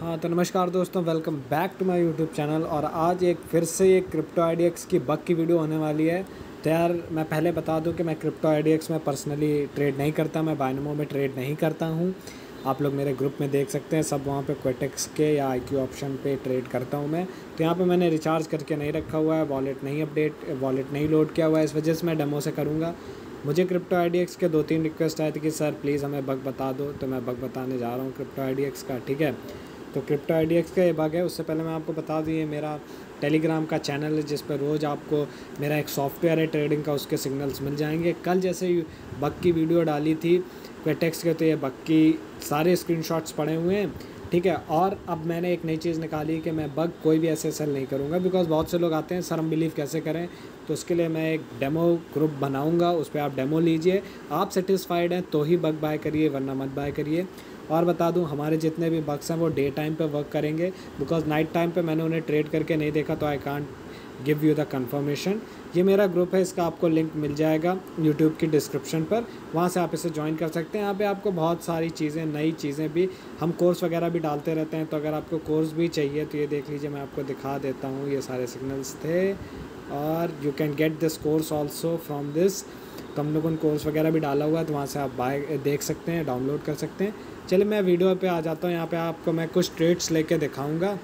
हाँ तो नमस्कार दोस्तों welcome back to my YouTube channel और आज एक फिर से एक क्रिप्टो आई की बग की वीडियो होने वाली है। तो यार, मैं पहले बता दूँ कि मैं क्रिप्टो आईडीएक्स में पर्सनली ट्रेड नहीं करता, मैं बाइनमो में ट्रेड नहीं करता हूँ। आप लोग मेरे ग्रुप में देख सकते हैं, सब वहाँ पे क्वेटेक्स के या IQ ऑप्शन पे ट्रेड करता हूँ मैं। तो यहाँ पे मैंने रिचार्ज करके नहीं रखा हुआ है वॉलेट नहीं अपडेट वॉलेट नहीं लोड किया हुआ है, इस वजह से मैं डेमो से करूँगा। मुझे क्रिप्टो आईडीएक्स के दो तीन रिक्वेस्ट आए थे कि सर प्लीज़ हमें बग बता दो। तो मैं बग बताने जा रहा हूँ क्रिप्टो आईडीएक्स का, ठीक है? तो क्रिप्टो आई का ये बग है। उससे पहले मैं आपको बता दूँ, ये मेरा टेलीग्राम का चैनल है, जिस पर रोज़ आपको मेरा एक सॉफ्टवेयर है ट्रेडिंग का, उसके सिग्नल्स मिल जाएँगे। कल जैसे बग की वीडियो डाली थी क्वेटेक्स के तो ये बग की सारे स्क्रीनशॉट्स पड़े हुए हैं। ठीक है, और अब मैंने एक नई चीज़ निकाली कि मैं बग कोई भी ऐसे सेल नहीं करूँगा बिकॉज़ बहुत से लोग आते हैं, सर, हम बिलीव कैसे करें? तो उसके लिए मैं एक डेमो ग्रुप बनाऊँगा, उस पर आप डेमो लीजिए। आप सेटिस्फाइड हैं तो ही बग बाय करिए, वरना मत बाय करिए। और बता दूँ, हमारे जितने भी बक्स हैं, वो डे टाइम पे वर्क करेंगे। बिकॉज़ नाइट टाइम पे मैंने उन्हें ट्रेड करके नहीं देखा तो I can't give you the confirmation ये मेरा ग्रुप है, इसका आपको लिंक मिल जाएगा यूट्यूब की डिस्क्रिप्शन पर। वहाँ से आप इसे ज्वाइन कर सकते हैं। यहाँ पे आपको बहुत सारी चीज़ें, नई चीज़ें भी, हम कोर्स वगैरह भी डालते रहते हैं। तो अगर आपको कोर्स भी चाहिए तो ये देख लीजिए, मैं आपको दिखा देता हूँ। ये सारे सिग्नल्स थे। और you can get this course also from this तो हम लोगों ने कोर्स वगैरह भी डाला हुआ है तो वहाँ से आप बाय देख सकते हैं डाउनलोड कर सकते हैं। चलिए, मैं वीडियो पे आ जाता हूँ, यहाँ पे आपको मैं कुछ ट्रेड्स लेके दिखाऊँगा।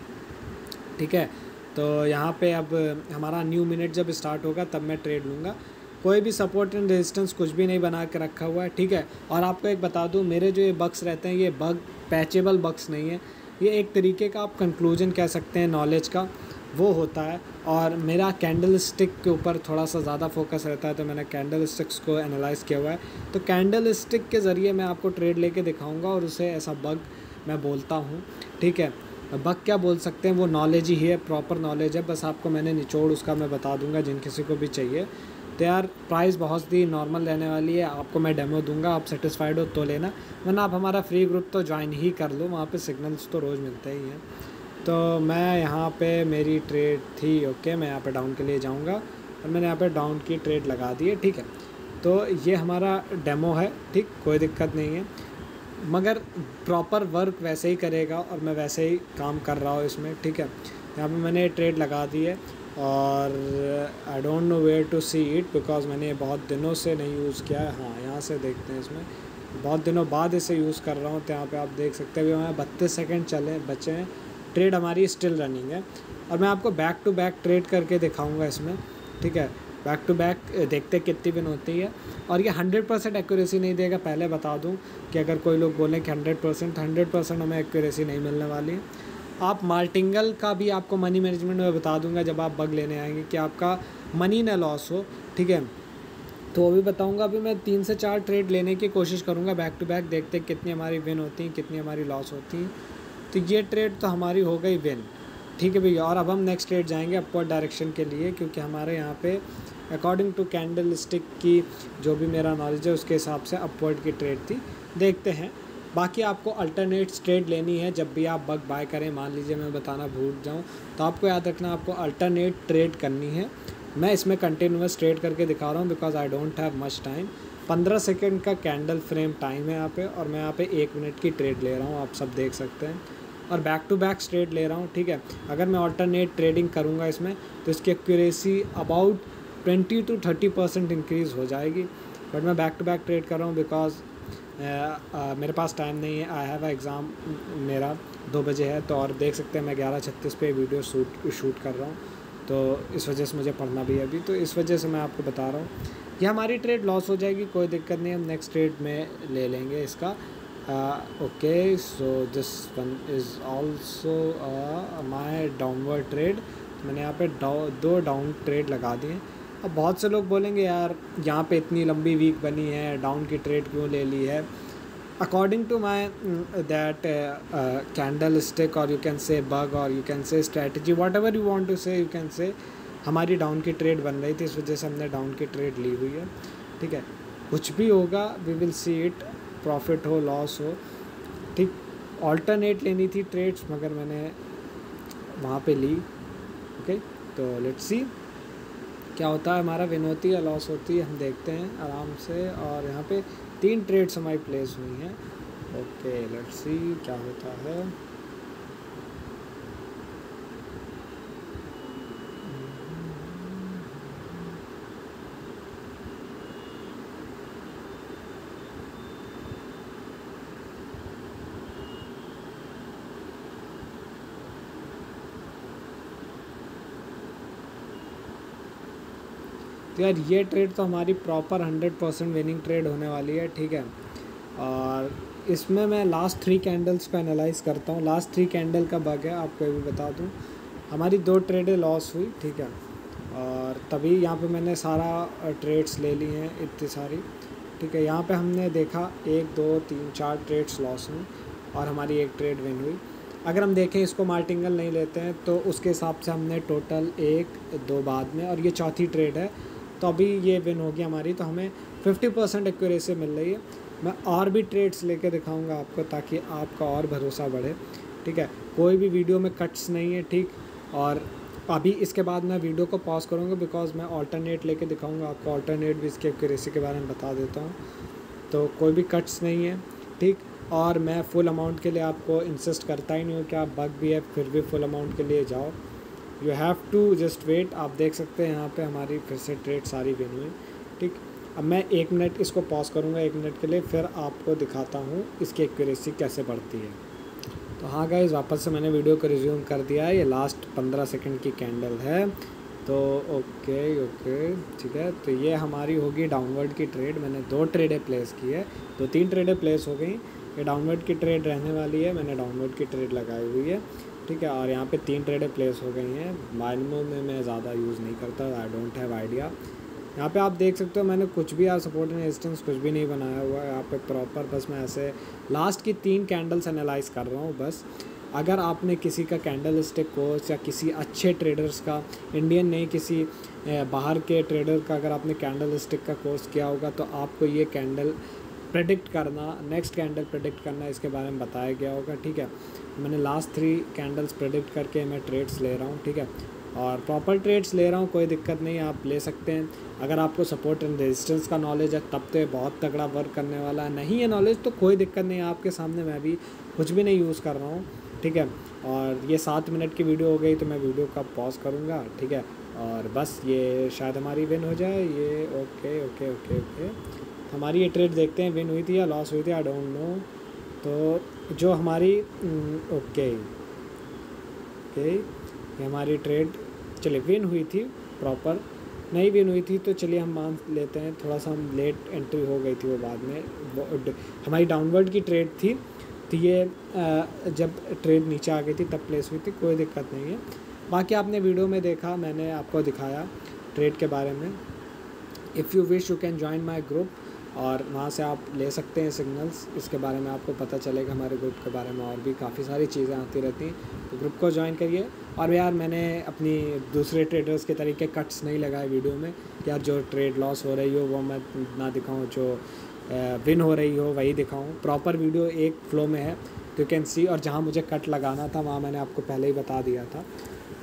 ठीक है? तो यहाँ पे अब हमारा न्यू मिनट जब स्टार्ट होगा, तब मैं ट्रेड लूँगा। कोई भी सपोर्ट एंड रेजिस्टेंस कुछ भी नहीं बना के रखा हुआ है, ठीक है? और आपको एक बता दूँ, मेरे जो ये बक्स रहते हैं, ये बग पैचेबल बक्स नहीं है। ये एक तरीके का आप कंक्लूजन कह सकते हैं नॉलेज का। वो होता है और मेरा कैंडल स्टिक के ऊपर थोड़ा सा ज़्यादा फोकस रहता है तो मैंने कैंडल स्टिक्स को एनालाइज किया हुआ है। तो कैंडल स्टिक के ज़रिए मैं आपको ट्रेड लेके दिखाऊँगा और उसे ऐसा बग मैं बोलता हूँ, ठीक है? बग क्या बोल सकते हैं? वो नॉलेज ही है प्रॉपर नॉलेज है, बस आपको मैंने निचोड़ उसका मैं बता दूँगा, जिन किसी को भी चाहिए। तो यार प्राइस बहुत ही नॉर्मल रहने वाली है, आपको मैं डेमो दूँगा, आप सेटिस्फाइड हो तो लेना, वरना आप हमारा फ्री ग्रुप तो ज्वाइन ही कर लो, वहाँ पे सिग्नल्स तो रोज़ मिलते ही हैं। तो मैं यहाँ पे मेरी ट्रेड थी ओके मैं यहाँ पे डाउन के लिए जाऊँगा और मैंने यहाँ पे डाउन की ट्रेड लगा दी है, ठीक है? तो ये हमारा डेमो है, ठीक? कोई दिक्कत नहीं है। मगर प्रॉपर वर्क वैसे ही करेगा और मैं वैसे ही काम कर रहा हूँ इसमें, ठीक है? यहाँ पे मैंने ट्रेड लगा दी है और I don't know where to see it because मैंने बहुत दिनों से नहीं यूज़ किया है। हाँ यहाँ से देखते हैं इसमें। बहुत दिनों बाद इसे यूज़ कर रहा हूँ तो यहाँ पे आप देख सकते हैं। अभी हमें बत्तीस सेकेंड चले, बचे हैं। ट्रेड हमारी स्टिल रनिंग है। और मैं आपको बैक टू बैक ट्रेड करके दिखाऊँगा इसमें, ठीक है? बैक टू बैक देखते कितनी विन होती है। और ये हंड्रेड परसेंट एक्यूरेसी नहीं देगा, पहले बता दूँ कि अगर कोई लोग बोलें कि हंड्रेड परसेंट हंड्रेड परसेंट हमें एक्यूरेसी नहीं मिलने वाली। है आप मार्टिंगल का भी आपको मनी मैनेजमेंट में बता दूँगा जब आप बग लेने आएँगे कि आपका मनी ना लॉस हो, ठीक है? तो वो भी बताऊँगा, अभी मैं तीन से चार ट्रेड लेने की कोशिश करूँगा बैक टू बैक देखते कितनी हमारी विन होती हैं, कितनी हमारी लॉस होती हैं। तो ये ट्रेड तो हमारी हो गई विन ठीक है भैया और अब हम नेक्स्ट ट्रेड जाएँगे अपवर्ड डायरेक्शन के लिए, क्योंकि हमारे यहाँ पे अकॉर्डिंग टू कैंडल स्टिक की जो भी मेरा नॉलेज है, उसके हिसाब से अपवर्ड की ट्रेड थी. देखते हैं. बाकी आपको अल्टरनेट ट्रेड लेनी है, जब भी आप बग बाय करें, मान लीजिए मैं बताना भूल जाऊँ तो आपको याद रखना, आपको अल्टरनेट ट्रेड करनी है. मैं इसमें कंटिन्यूस ट्रेड करके दिखा रहा हूँ because I don't have much time पंद्रह सेकेंड का कैंडल फ्रेम टाइम है यहाँ पे, और मैं यहाँ पे एक मिनट की ट्रेड ले रहा हूँ, आप सब देख सकते हैं. और बैक टू बैक ट्रेड ले रहा हूँ, ठीक है? अगर मैं ऑल्टरनेट ट्रेडिंग करूँगा इसमें तो इसकी accuracy about twenty two thirty percent increase हो जाएगी। बट मैं बैक टू बैक ट्रेड कर रहा हूँ बिकॉज़ मेरे पास टाइम नहीं है। आई हैव एग्ज़ाम मेरा दो बजे है तो और देख सकते हैं मैं ग्यारह छत्तीस पे वीडियो शूट शूट कर रहा हूँ। तो इस वजह से मुझे पढ़ना भी है अभी। तो इस वजह से मैं आपको बता रहा हूँ। ये हमारी ट्रेड लॉस हो जाएगी, कोई दिक्कत नहीं, हम नेक्स्ट ट्रेड में ले लेंगे इसका। Okay so this one is also my downward trade मैंने यहाँ पे दो डाउन ट्रेड लगा दिए अब बहुत से लोग बोलेंगे, यार, यहाँ पे इतनी लंबी वीक बनी है डाउन की ट्रेड क्यों ले ली है? According to my that candlestick और यू कैन से बग और you can say strategy whatever you want to say you can say हमारी डाउन की ट्रेड बन रही थी, इस वजह से हमने डाउन की ट्रेड ली हुई है। ठीक है? कुछ भी होगा we will see it profit हो लॉस हो, ठीक ऑल्टरनेट लेनी थी ट्रेड्स मगर मैंने वहाँ पे ली ओके तो लेट्स सी क्या होता है। हमारा विन होती है लॉस होती है, हम देखते हैं आराम से। और यहाँ पे तीन ट्रेड्स हमारी प्लेस हुई हैं। ओके लेट्स सी क्या होता है। तो यार ये ट्रेड तो हमारी proper hundred percent winning trade होने वाली है, ठीक है। और इसमें मैं लास्ट थ्री कैंडल्स को एनालाइज करता हूँ। लास्ट थ्री कैंडल का बग है, आपको ये भी बता दूँ। हमारी दो ट्रेडें लॉस हुई, ठीक है। और तभी यहाँ पे मैंने सारा ट्रेड्स ले ली हैं, इतनी सारी। ठीक है, यहाँ पे हमने देखा एक, दो, तीन, चार ट्रेड्स लॉस हुई और हमारी एक ट्रेड विन हुई। अगर हम देखें इसको मार्टिंगल नहीं लेते हैं तो उसके हिसाब से हमने टोटल एक, दो बाद में और ये चौथी ट्रेड है। तो अभी ये विन होगी हमारी तो हमें फिफ्टी परसेंट एक्यूरेसी मिल रही है। मैं और भी ट्रेड्स लेके दिखाऊँगा आपको, ताकि आपका और भरोसा बढ़े। ठीक है? कोई भी वीडियो में कट्स नहीं है, ठीक? और अभी इसके बाद मैं वीडियो को पॉज करूँगा बिकॉज़ मैं ऑल्टरनेट लेके दिखाऊँगा आपको। ऑल्टरनेट भी इसके एक्यूरेसी के बारे में बता देता हूँ। तो कोई भी कट्स नहीं है, ठीक? और मैं फुल अमाउंट के लिए आपको इंसिस्ट करता ही नहीं हूँ कि आप बग भी है, फिर भी फुल अमाउंट के लिए जाओ। You have to just wait आप देख सकते हैं यहाँ पे हमारी फिर से ट्रेड सारी विन हुई ठीक? अब मैं एक मिनट इसको पॉज करूँगा, एक मिनट के लिए फिर आपको दिखाता हूँ इसकी एक्यूरेसी कैसे बढ़ती है। तो हाँ गाइज़ वापस से मैंने वीडियो को रिज्यूम कर दिया है। ये लास्ट पंद्रह सेकंड की कैंडल है। तो ओके ओके ठीक है? तो ये हमारी होगी डाउनवर्ड की ट्रेड मैंने दो ट्रेडें प्लेस की है। दो तीन ट्रेडें प्लेस हो गई। ये डाउनवर्ड की ट्रेड रहने वाली है। मैंने डाउनवर्ड की ट्रेड लगाई हुई है। ठीक है, और यहाँ पे तीन ट्रेडें प्लेस हो गई हैं। माइनमो में मैं ज़्यादा यूज़ नहीं करता आई डोंट हैव आइडिया यहाँ पे आप देख सकते हो, मैंने कुछ भी यार सपोर्ट एंड रेजिस्टेंस कुछ भी नहीं बनाया हुआ है। यहाँ पे प्रॉपर बस मैं ऐसे लास्ट की तीन कैंडल्स एनालाइज कर रहा हूँ, बस। अगर आपने किसी का कैंडल स्टिक कोर्स या किसी अच्छे ट्रेडर्स का इंडियन नहीं, किसी बाहर के ट्रेडर का अगर आपने कैंडल स्टिक का कोर्स किया होगा तो आपको ये कैंडल प्रेडिक्ट करना नेक्स्ट कैंडल प्रेडिक्ट करना, इसके बारे में बताया गया होगा, ठीक है? मैंने लास्ट थ्री कैंडल्स प्रेडिक्ट करके मैं ट्रेड्स ले रहा हूँ, ठीक है? और प्रॉपर ट्रेड्स ले रहा हूँ, कोई दिक्कत नहीं, आप ले सकते हैं। अगर आपको सपोर्ट एंड रेजिस्टेंस का नॉलेज है, तब तो बहुत तगड़ा वर्क करने वाला है। नहीं है नॉलेज तो कोई दिक्कत नहीं, आपके सामने मैं भी कुछ भी नहीं यूज़ कर रहा हूँ, ठीक है? और ये सात मिनट की वीडियो हो गई तो मैं वीडियो का पॉज करूँगा, ठीक है? और बस ये शायद हमारी विन हो जाए, ये ओके ओके ओके ओके हमारी ये ट्रेड देखते हैं विन हुई थी या लॉस हुई थी आई डोंट नो तो जो हमारी ओके ओके ये हमारी ट्रेड चलिए विन हुई थी प्रॉपर नहीं विन हुई थी तो चलिए हम मान लेते हैं थोड़ा सा हम लेट एंट्री हो गई थी वो बाद में. वो, हमारी डाउनवर्ड की ट्रेड थी तो ये जब ट्रेड नीचे आ गई थी तब प्लेस हुई थी कोई दिक्कत नहीं है. बाकी आपने वीडियो में देखा मैंने आपको दिखाया ट्रेड के बारे में. If you wish you can join my group और वहाँ से आप ले सकते हैं सिग्नल्स इसके बारे में आपको पता चलेगा, हमारे ग्रुप के बारे में और भी काफ़ी सारी चीज़ें आती रहती हैं। तो ग्रुप को ज्वाइन करिए। और यार, मैंने अपनी दूसरे ट्रेडर्स के तरीके कट्स नहीं लगाए वीडियो में यार जो ट्रेड लॉस हो रही हो, वो मैं ना दिखाऊँ, जो विन हो रही हो, वही दिखाऊँ। प्रॉपर वीडियो एक फ्लो में है तो कैन सी और जहाँ मुझे कट लगाना था, वहाँ मैंने आपको पहले ही बता दिया था।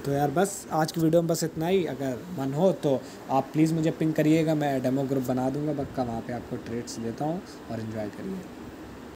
तो यार बस आज की वीडियो में बस इतना ही। अगर मन हो तो आप प्लीज़ मुझे पिंक करिएगा, मैं डेमो ग्रुप बना दूँगा, पक्का वहाँ पे आपको ट्रेड्स देता हूँ और इन्जॉय करिए।